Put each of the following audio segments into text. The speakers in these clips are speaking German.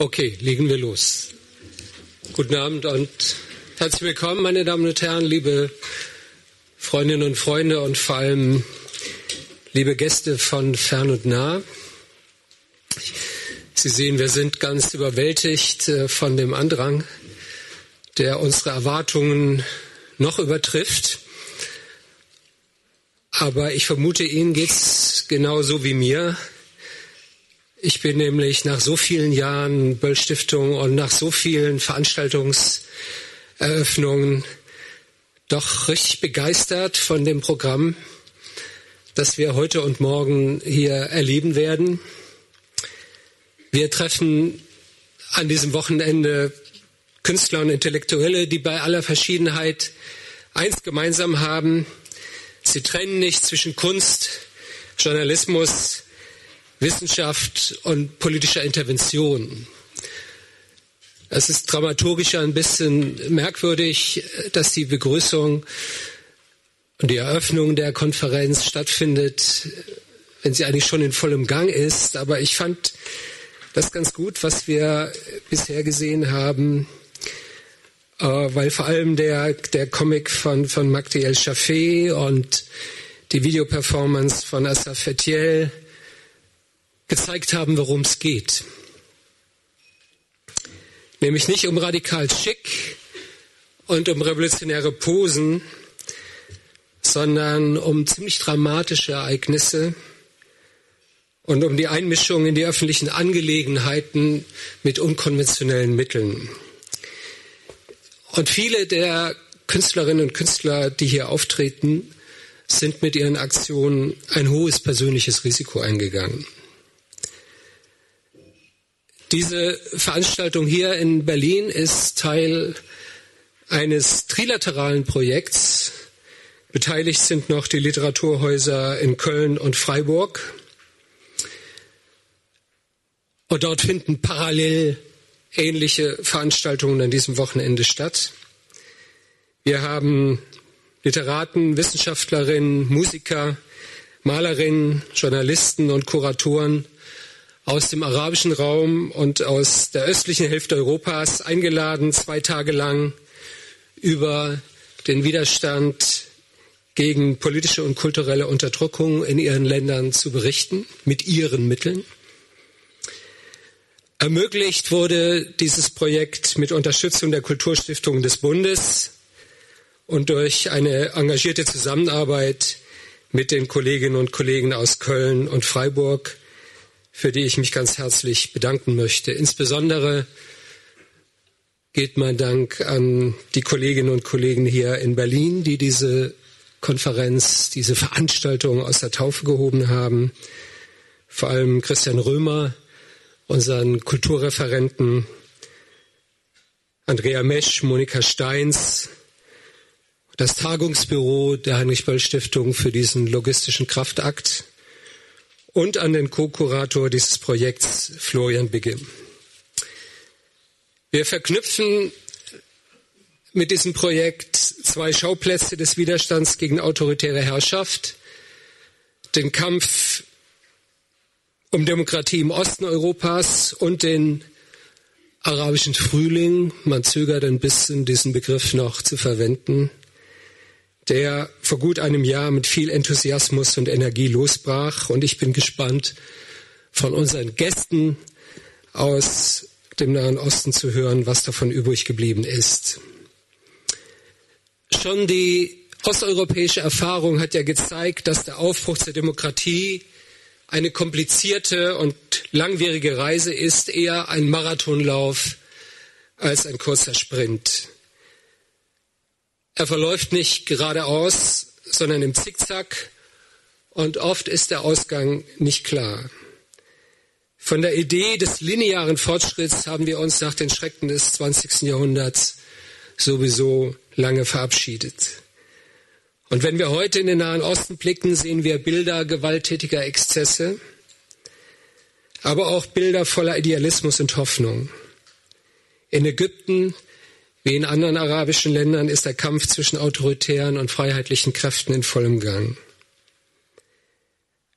Okay, legen wir los. Guten Abend und herzlich willkommen, meine Damen und Herren, liebe Freundinnen und Freunde und vor allem liebe Gäste von fern und nah. Sie sehen, wir sind ganz überwältigt äh, von dem Andrang, der unsere Erwartungen noch übertrifft. Aber ich vermute, Ihnen geht es genauso wie mir. Ich bin nämlich nach so vielen Jahren Böll-Stiftung und nach so vielen Veranstaltungseröffnungen doch richtig begeistert von dem Programm, das wir heute und morgen hier erleben werden. Wir treffen an diesem Wochenende Künstler und Intellektuelle, die bei aller Verschiedenheit eins gemeinsam haben. Sie trennen nicht zwischen Kunst, Journalismus, Wissenschaft und politischer Intervention. Es ist dramaturgisch ein bisschen merkwürdig, dass die Begrüßung und die Eröffnung der Konferenz stattfindet, wenn sie eigentlich schon in vollem Gang ist. Aber ich fand das ganz gut, was wir bisher gesehen haben, äh, weil vor allem der, der Comic von, von Magdi El Shafé und die Videoperformance von Asaf Fetiel gezeigt haben, worum es geht. Nämlich nicht um radikal schick und um revolutionäre Posen, sondern um ziemlich dramatische Ereignisse und um die Einmischung in die öffentlichen Angelegenheiten mit unkonventionellen Mitteln. Und viele der Künstlerinnen und Künstler, die hier auftreten, sind mit ihren Aktionen ein hohes persönliches Risiko eingegangen. Diese Veranstaltung hier in Berlin ist Teil eines trilateralen Projekts. Beteiligt sind noch die Literaturhäuser in Köln und Freiburg. Und dort finden parallel ähnliche Veranstaltungen an diesem Wochenende statt. Wir haben Literaten, Wissenschaftlerinnen, Musiker, Malerinnen, Journalisten und Kuratoren aus dem arabischen Raum und aus der östlichen Hälfte Europas eingeladen, zwei Tage lang über den Widerstand gegen politische und kulturelle Unterdrückung in ihren Ländern zu berichten, mit ihren Mitteln. Ermöglicht wurde dieses Projekt mit Unterstützung der Kulturstiftungen des Bundes und durch eine engagierte Zusammenarbeit mit den Kolleginnen und Kollegen aus Köln und Freiburg für die ich mich ganz herzlich bedanken möchte. Insbesondere geht mein Dank an die Kolleginnen und Kollegen hier in Berlin, die diese Konferenz, diese Veranstaltung aus der Taufe gehoben haben. Vor allem Christian Römer, unseren Kulturreferenten, Andrea Mesch, Monika Steins, das Tagungsbüro der Heinrich-Böll-Stiftung für diesen logistischen Kraftakt und an den Co-Kurator dieses Projekts, Florian Bigge. Wir verknüpfen mit diesem Projekt zwei Schauplätze des Widerstands gegen autoritäre Herrschaft, den Kampf um Demokratie im Osten Europas und den arabischen Frühling. Man zögert ein bisschen, diesen Begriff noch zu verwenden der vor gut einem Jahr mit viel Enthusiasmus und Energie losbrach. Und ich bin gespannt, von unseren Gästen aus dem Nahen Osten zu hören, was davon übrig geblieben ist. Schon die osteuropäische Erfahrung hat ja gezeigt, dass der Aufbruch zur Demokratie eine komplizierte und langwierige Reise ist, eher ein Marathonlauf als ein kurzer Sprint. Er verläuft nicht geradeaus, sondern im Zickzack und oft ist der Ausgang nicht klar. Von der Idee des linearen Fortschritts haben wir uns nach den Schrecken des 20. Jahrhunderts sowieso lange verabschiedet. Und wenn wir heute in den Nahen Osten blicken, sehen wir Bilder gewalttätiger Exzesse, aber auch Bilder voller Idealismus und Hoffnung. In Ägypten wie in anderen arabischen Ländern ist der Kampf zwischen autoritären und freiheitlichen Kräften in vollem Gang.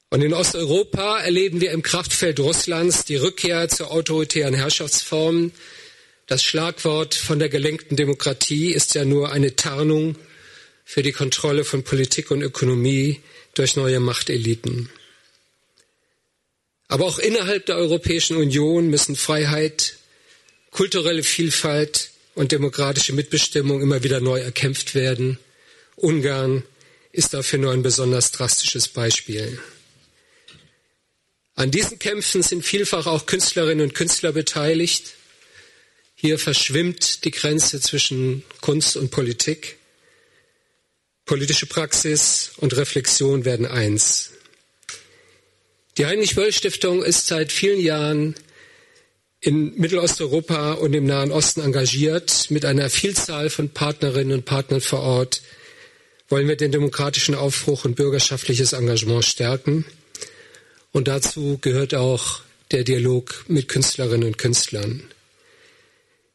Und in Osteuropa erleben wir im Kraftfeld Russlands die Rückkehr zu autoritären Herrschaftsformen. Das Schlagwort von der gelenkten Demokratie ist ja nur eine Tarnung für die Kontrolle von Politik und Ökonomie durch neue Machteliten. Aber auch innerhalb der Europäischen Union müssen Freiheit, kulturelle Vielfalt und demokratische Mitbestimmung immer wieder neu erkämpft werden. Ungarn ist dafür nur ein besonders drastisches Beispiel. An diesen Kämpfen sind vielfach auch Künstlerinnen und Künstler beteiligt. Hier verschwimmt die Grenze zwischen Kunst und Politik. Politische Praxis und Reflexion werden eins. Die Heinrich-Böll-Stiftung ist seit vielen Jahren in Mittelosteuropa und im Nahen Osten engagiert. Mit einer Vielzahl von Partnerinnen und Partnern vor Ort wollen wir den demokratischen Aufbruch und bürgerschaftliches Engagement stärken. Und dazu gehört auch der Dialog mit Künstlerinnen und Künstlern.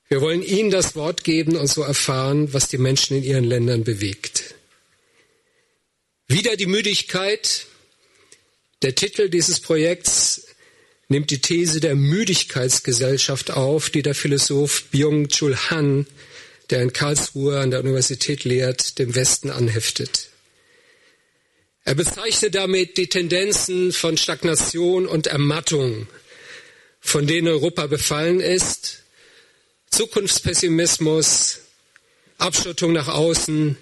Wir wollen ihnen das Wort geben und so erfahren, was die Menschen in ihren Ländern bewegt. Wieder die Müdigkeit. Der Titel dieses Projekts nimmt die These der Müdigkeitsgesellschaft auf, die der Philosoph Byung-Chul Han, der in Karlsruhe an der Universität lehrt, dem Westen anheftet. Er bezeichnet damit die Tendenzen von Stagnation und Ermattung, von denen Europa befallen ist, Zukunftspessimismus, Abschottung nach außen,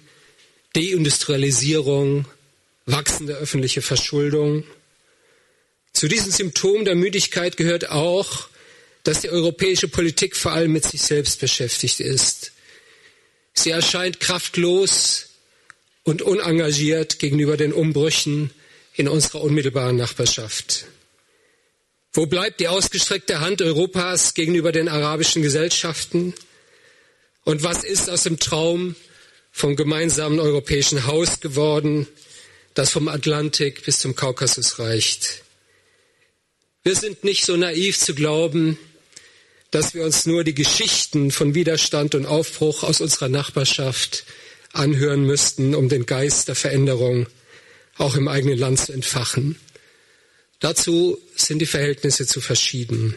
Deindustrialisierung, wachsende öffentliche Verschuldung. Zu diesen Symptomen der Müdigkeit gehört auch, dass die europäische Politik vor allem mit sich selbst beschäftigt ist. Sie erscheint kraftlos, und unengagiert gegenüber den Umbrüchen in unserer unmittelbaren Nachbarschaft. Wo bleibt die ausgestreckte Hand Europas gegenüber den arabischen Gesellschaften? Und was ist aus dem Traum vom gemeinsamen europäischen Haus geworden, das vom Atlantik bis zum Kaukasus reicht? Wir sind nicht so naiv zu glauben, dass wir uns nur die Geschichten von Widerstand und Aufbruch aus unserer Nachbarschaft anhören müssten, um den Geist der Veränderung auch im eigenen Land zu entfachen. Dazu sind die Verhältnisse zu verschieden.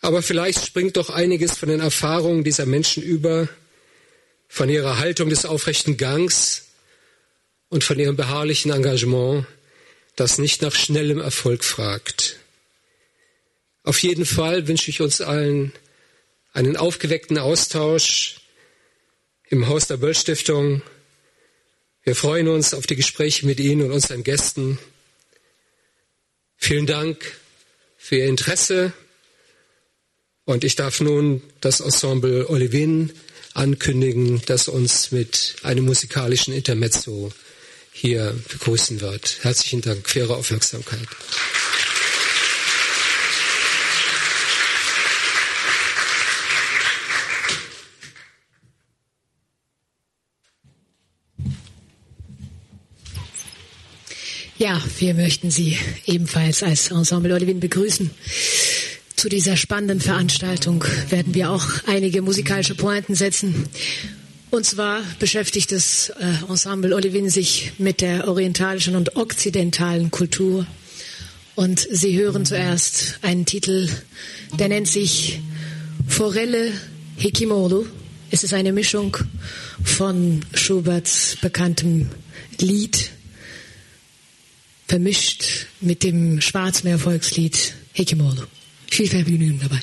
Aber vielleicht springt doch einiges von den Erfahrungen dieser Menschen über, von ihrer Haltung des aufrechten Gangs und von ihrem beharrlichen Engagement, das nicht nach schnellem Erfolg fragt. Auf jeden Fall wünsche ich uns allen einen aufgeweckten Austausch im Haus der Böll Stiftung. Wir freuen uns auf die Gespräche mit Ihnen und unseren Gästen. Vielen Dank für Ihr Interesse. Und ich darf nun das Ensemble Olivin ankündigen, das uns mit einem musikalischen Intermezzo hier begrüßen wird. Herzlichen Dank für Ihre Aufmerksamkeit. Ja, wir möchten Sie ebenfalls als Ensemble Olivin begrüßen. Zu dieser spannenden Veranstaltung werden wir auch einige musikalische Pointen setzen. Und zwar beschäftigt das äh, Ensemble Olivin sich mit der orientalischen und okzidentalen Kultur. Und Sie hören zuerst einen Titel, der nennt sich Forelle Hikimoto. Es ist eine Mischung von Schuberts bekanntem Lied vermischt mit dem Schwarzmeer-Volkslied Hekimolo. Viel Vergnügen dabei.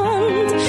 And.